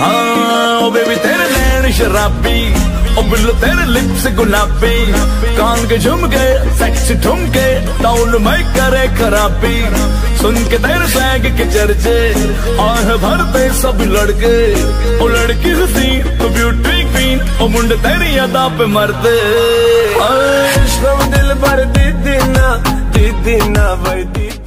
हाँ ओ बेबी तेरे नैन शराबी, ओ बिल्लो, तेरे लिप्स गुलाबी, कान के झुम गए सेक्स ठुम के टाउन में करे खराबी। सुन के तेरे सैग के चर्चे आह भरते सब लड़के। ओ लड़की हसी तो ब्यूटी क्वीन ओ मुंड तेरी अदा पे मरते दिल भर दीदी ना दीदी ना भाई दीदी।